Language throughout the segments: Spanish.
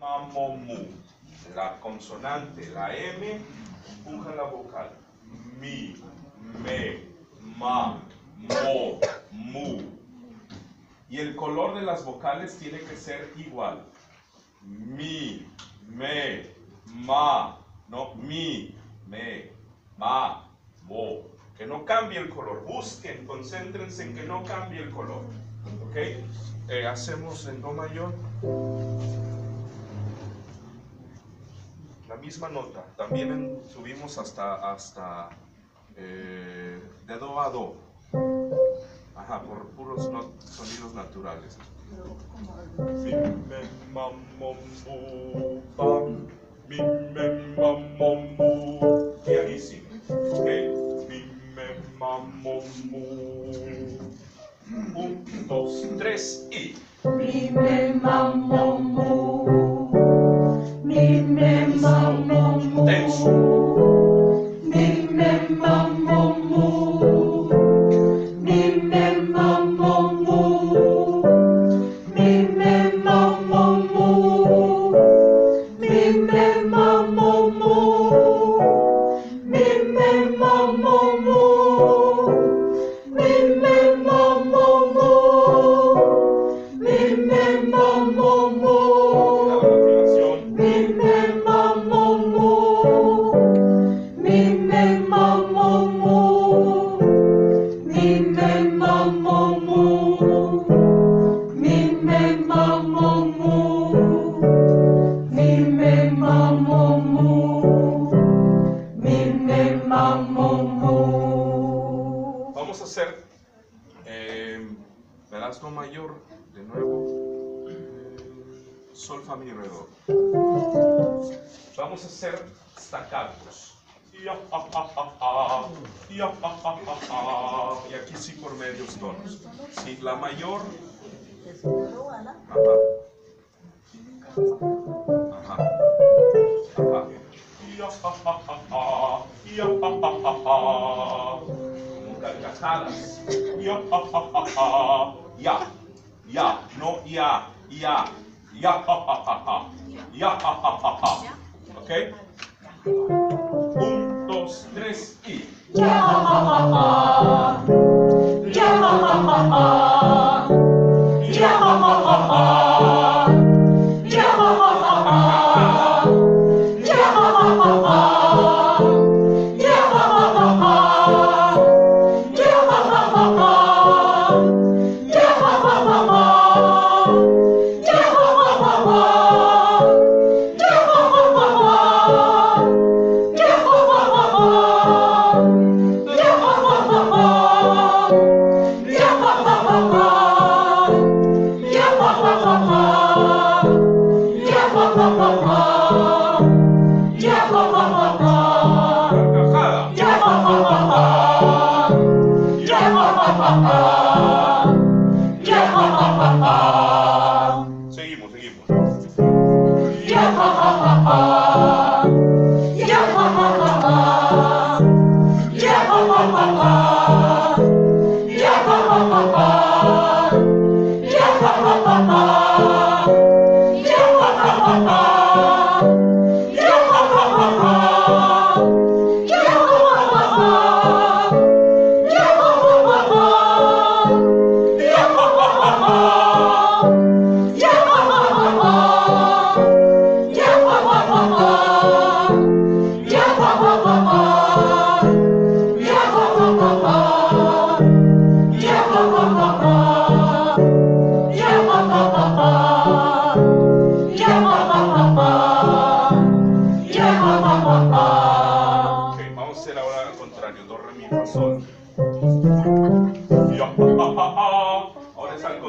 Mambo, mu. La consonante, la M, empuja la vocal. Mi, me, ma, mo, mu. Y el color de las vocales tiene que ser igual. Mi, me, ma, no, mi, me, ma, mo. Que no cambie el color. Busquen, concéntrense en que no cambie el color. ¿Ok? Eh, hacemos en do mayor misma nota, también en, subimos hasta, hasta eh, de do a do. Ajá, por puros no, sonidos naturales. Mi me mamombu, bam, mi me mamombu, pianísimo. Ok, mi me mamombu. Un, dos, tres y. Mi me mamombu, mi me mamma, mamma, mamma, do mayor, de nuevo, sol, fa. Vamos a hacer staccatos. Y aquí sí por medios tonos. Sí, la mayor. Ajá. Ajá. Ajá. Como carcajadas ya, ya, no ya, ya, ya, ha, ha, ha, ya, ha, ha, ha, ¿Ok? Un, dos, tres y. Ya, ha, ha, ha, ya, ha, ha, ha.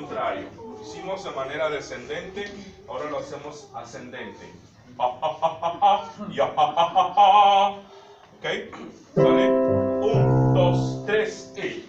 contrario. Lo hicimos de manera descendente, ahora lo hacemos ascendente. Y ¿Ok? ¿Vale? Un, dos, tres y.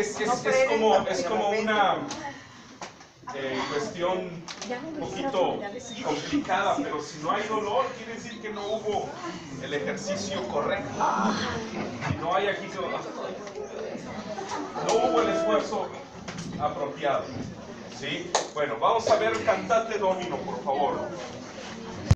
es como una eh, cuestión un poquito complicada, pero si no hay dolor, quiere decir que no hubo el ejercicio correcto. Si no hay aquí, no hubo el esfuerzo apropiado. ¿Sí? Bueno, vamos a ver el cantante domino, por favor.